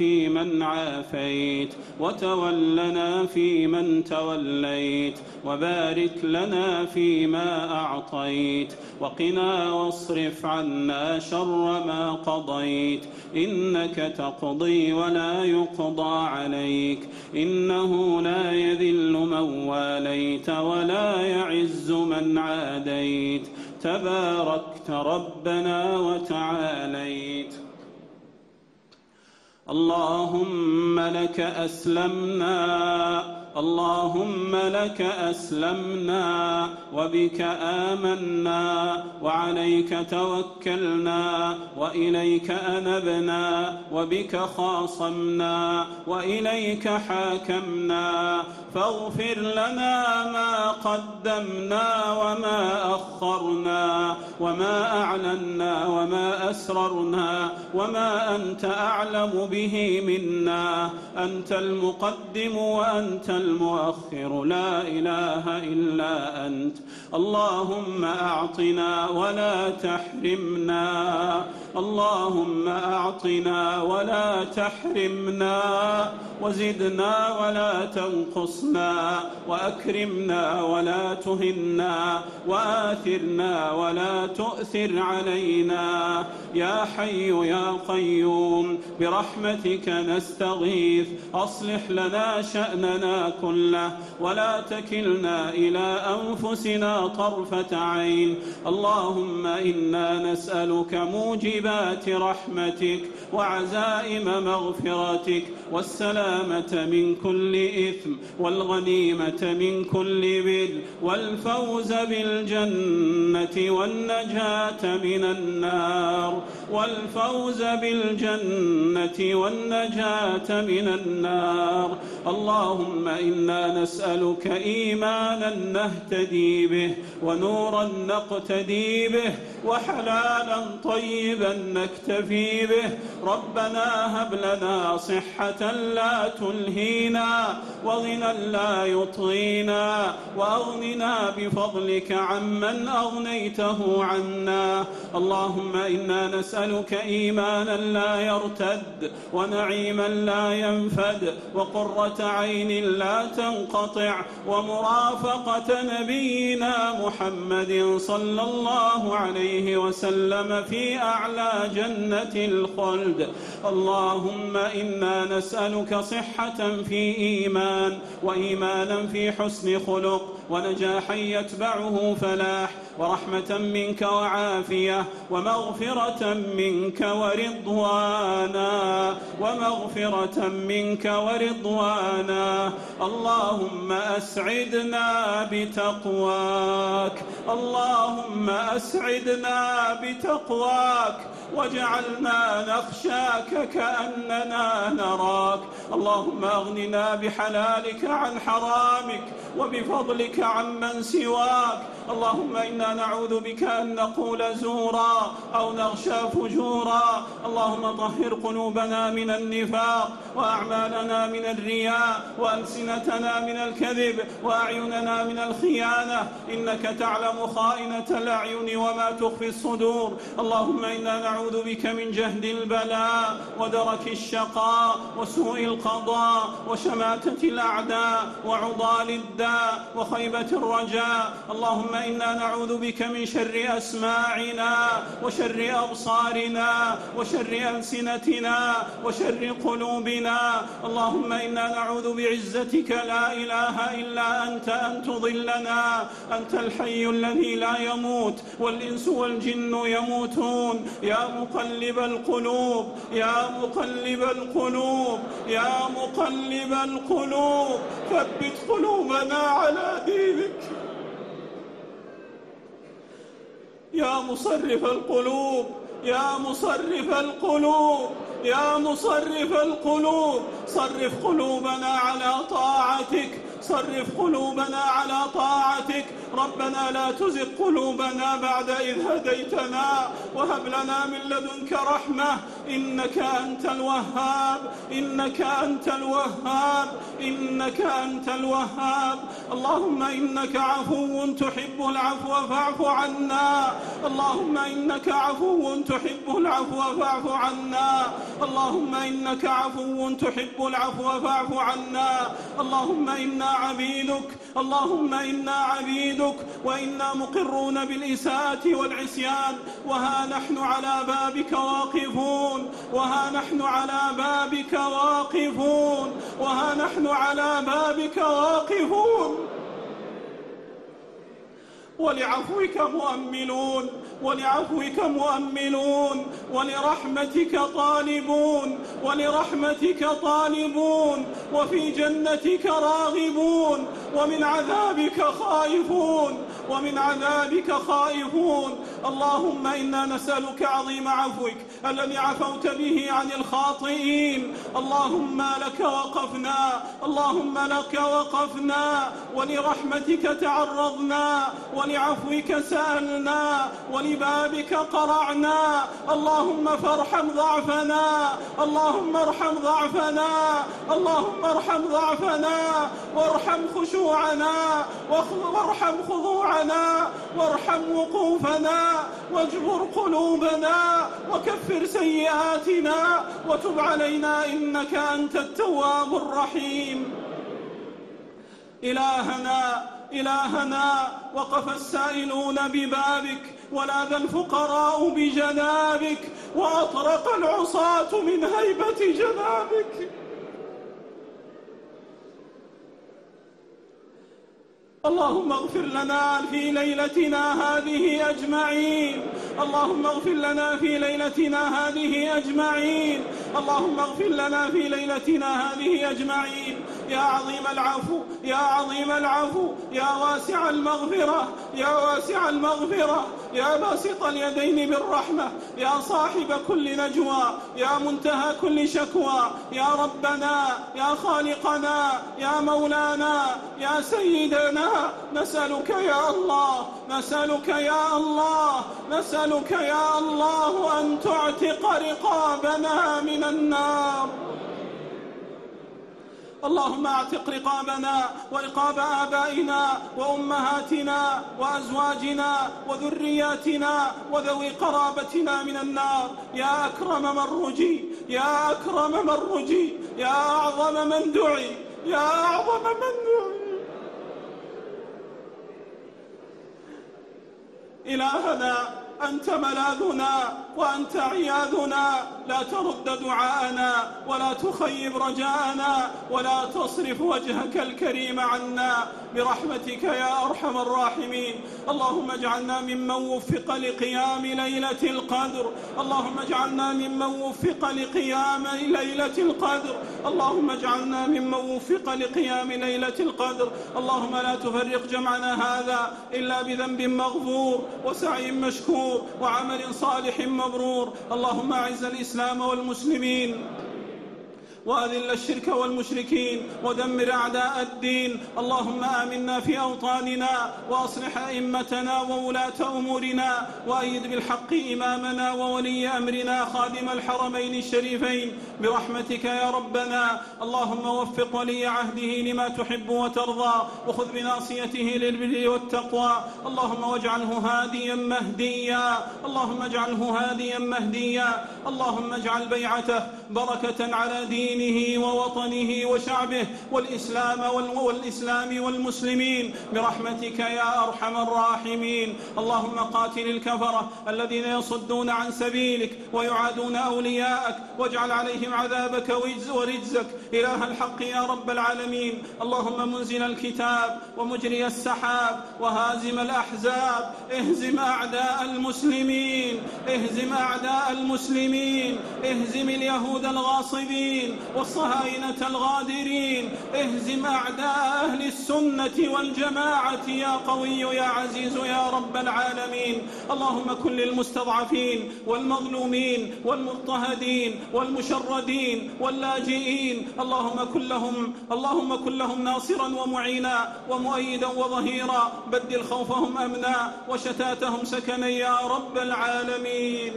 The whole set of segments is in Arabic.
وعافنا فيمن عافيت وتولنا فيمن توليت وبارك لنا فيما أعطيت وقنا واصرف عنا شر ما قضيت إنك تقضي ولا يقضى عليك إنه لا يذل من واليت ولا يعز من عاديت تباركت ربنا وتعاليت. اللهم لك أسلمنا. اللهم لك أسلمنا وبك آمنا وعليك توكلنا وإليك أنبنا وبك خاصمنا وإليك حاكمنا فاغفر لنا ما قدمنا وما أخرنا وما أعلنا وما أسررنا وما أنت أعلم به منا أنت المقدم وأنت المؤخر لا إله إلا أنت. اللهم أعطنا ولا تحرمنا. اللهم أعطنا ولا تحرمنا. وزدنا ولا تنقصنا. وأكرمنا ولا تهنا. وآثرنا ولا تؤثر علينا. يا حي يا قيوم برحمتك نستغيث. أصلح لنا شأننا كله ولا تكلنا إلى أنفسنا طرفة عين. اللهم إنا نسألك موجبات رحمتك وعزائم مغفرتك والسلامة من كل إثم والغنيمة من كل بر والفوز بالجنة والنجاة من النار والفوز بالجنة والنجاة من النار. اللهم إنا نسألك إيمانا نهتدي به ونورا نقتدي به وحلالا طيبا نكتفي به. ربنا هب لنا صحة لا تلهينا وغنى لا يطغينا وأغننا بفضلك عمن أغنيته عنا. اللهم إنا نسألك إيمانا لا يرتد ونعيما لا ينفد وقرة عين لا تنقطع ومرافقة نبينا محمد صلى الله عليه وسلم في أعلى جنة الخلد. اللهم إنا نسألك صحة في إيمان وإيمانا في حسن خلق ونجاحا يتبعه فلاح ورحمة منك وعافية ومغفرة منك ورضوانا ومغفرة منك ورضوانا. اللهم أسعدنا بتقواك اللهم أسعدنا بتقواك. وجعلنا نخشاك كأننا نراك. اللهم أغننا بحلالك عن حرامك وبفضلك عمن سواك. اللهم إنا نعوذ بك أن نقول زورا أو نغشى فجورا. اللهم طهر قلوبنا من النفاق وأعمالنا من الرياء وألسنتنا من الكذب وأعيننا من الخيانة. إنك تعلم خائنة الأعين وما تخفي الصدور. اللهم إنا نعوذ بك من جهد البلاء ودرك الشقاء وسوء القضاء وشماتة الأعداء وعضال الداء وخيبة الرجاء. اللهم إنا نعوذ بك من شر أسماعنا وشر أبصارنا وشر ألسنتنا وشر قلوبنا. اللهم إنا نعوذ بعزتك. لا إله إلا أنت أن تضلنا. أنت الحي الذي لا يموت والإنس والجن يموتون. يا مقلب القلوب يا مقلب القلوب يا مقلب القلوب ثبت قلوبنا على دينك. يا مصرف القلوب يا مصرف القلوب يا مصرف القلوب. صرف قلوبنا على طاعتك صرف قلوبنا على طاعتك. ربنا لا تزغ قلوبنا بعد إذ هديتنا. وهب لنا من لدنك رحمة. إنك أنت الوهاب. إنك أنت الوهاب. إنك أنت الوهاب. اللهم إنك عفو تحب العفو فاعف عنا. اللهم إنك عفو تحب العفو فاعف عنا. اللهم إنك عفو تحب العفو فاعف عنا. اللهم إنا عبيدك. اللهم إنا عبيدك. وإنا مقرون بالإساءة والعصيان. وها نحن على بابك واقفون وها نحن على بابك واقفون وها نحن على بابك واقفون. ولعفوك مؤملون ولعفوك مؤملون ولرحمتك طالبون ولرحمتك طالبون وفي جنتك راغبون ومن عذابك خائفون ومن عذابك خائفون اللهم إنا نسألك عظيم عفوك الذي عفوت به عن الخاطئين. اللهم لك وقفنا اللهم لك وقفنا ولرحمتك تعرضنا ولعفوك سألنا ولبابك قرعنا. اللهم فارحم ضعفنا اللهم ارحم ضعفنا اللهم ارحم ضعفنا. وارحم خشوعنا وارحم خضوعنا وارحم وقوفنا. واجبر قلوبنا وكفر سيئاتنا وتب علينا إنك أنت التواب الرحيم. إلهنا إلهنا وقف السائلون ببابك ولاذ الفقراء بجنابك وأطرق العصاة من هيبة جنابك. اللهم اغفر لنا في ليلتنا هذه أجمعين. اللهم اغفر لنا في ليلتنا هذه أجمعين. اللهم اغفر لنا في ليلتنا هذه أجمعين. يا عظيم العفو يا عظيم العفو يا واسع المغفرة يا واسع المغفرة. يا باسط اليدين بالرحمة يا صاحب كل نجوى يا منتهى كل شكوى يا ربنا يا خالقنا يا مولانا يا سيدنا نسألك يا الله نسألك يا الله نسألك يا الله أن تعتق رقابنا من النار. اللهم اعتق رقابنا ورقاب آبائنا وأمهاتنا وأزواجنا وذرياتنا وذوي قرابتنا من النار. يا أكرم من رجي يا أكرم من رجي يا أعظم من دعي يا أعظم من دعي. إلهنا أنت ملاذنا وأنت عياذنا. لا ترد دعاءنا ولا تخيب رجاءنا ولا تصرف وجهك الكريم عنا. برحمتك يا أرحم الراحمين. اللهم اجعلنا ممن وفق لقيام ليلة القدر. اللهم اجعلنا ممن وفق لقيام ليلة القدر. اللهم اجعلنا ممن وفق لقيام ليلة القدر. اللهم لا تفرق جمعنا هذا إلا بذنب مغفور وسعي مشكور. وعمل صالح مبرور. اللهم أعز الإسلام والمسلمين. وأذل الشرك والمشركين ودمر أعداء الدين. اللهم آمنا في أوطاننا وأصلح أئمتنا وولاة أمورنا وأيد بالحق إمامنا وولي أمرنا خادم الحرمين الشريفين. برحمتك يا ربنا. اللهم وفق ولي عهده لما تحب وترضى وخذ بناصيته للبر والتقوى. اللهم واجعله هاديا مهديا. اللهم اجعله هاديا مهديا. اللهم اجعل بيعته بركة على دين دينه ووطنه وشعبه والإسلام والإسلام والمسلمين. برحمتك يا أرحم الراحمين. اللهم قاتل الكفرة الذين يصدون عن سبيلك ويعادون أولياءك واجعل عليهم عذابك ورجزك. إله الحق يا رب العالمين. اللهم منزل الكتاب ومجري السحاب وهازم الأحزاب. اهزم أعداء المسلمين. اهزم أعداء المسلمين. اهزم اليهود الغاصبين. والصهاينة الغادرين. اهزم أعداء أهل السنة والجماعة. يا قوي يا عزيز يا رب العالمين. اللهم كن للمستضعفين والمظلومين والمضطهدين والمشردين واللاجئين. اللهم كن لهم اللهم كن لهم ناصرا ومعينا ومؤيدا وظهيرا. بدل خوفهم أمنا وشتاتهم سكنا يا رب العالمين.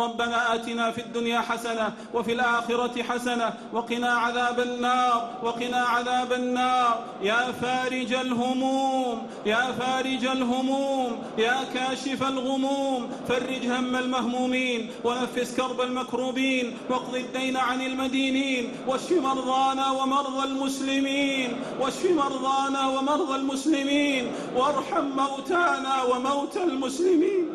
ربنا آتنا في الدنيا حسنة وفي الآخرة حسنة وقنا عذاب النار وقنا عذاب النار. يا فارج الهموم يا فارج الهموم يا كاشف الغموم. فرج هم المهمومين ونفس كرب المكروبين واقض الدين عن المدينين واشف مرضانا ومرضى المسلمين. واشف مرضانا ومرضى المسلمين وارحم موتانا وموتى المسلمين.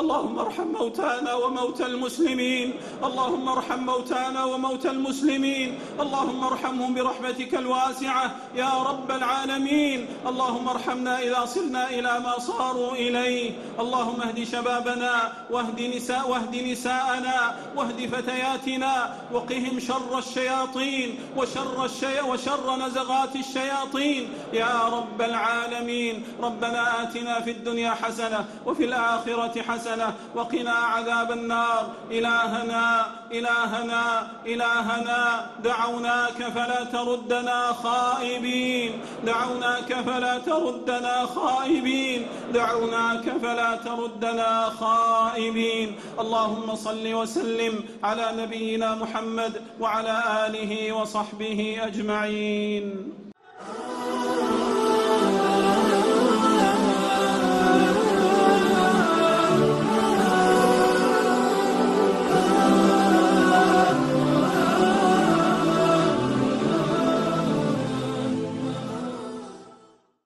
اللهم ارحم موتانا وموتى المسلمين. اللهم ارحم موتانا وموتى المسلمين. اللهم ارحمهم برحمتك الواسعة يا رب العالمين. اللهم ارحمنا إذا صرنا إلى ما صاروا إليه. اللهم اهد شبابنا واهد نساء واهد نساءنا واهد فتياتنا وقهم شر الشياطين وشر الشي وشر نزغات الشياطين. يا رب العالمين. ربنا آتنا في الدنيا حسنة وفي الآخرة حسنة حسنة وقنا عذاب النار. إلهنا إلهنا إلهنا. دعوناك فلا تردنا خائبين. دعوناك فلا تردنا خائبين. دعوناك فلا تردنا خائبين. اللهم صل وسلم على نبينا محمد وعلى آله وصحبه أجمعين.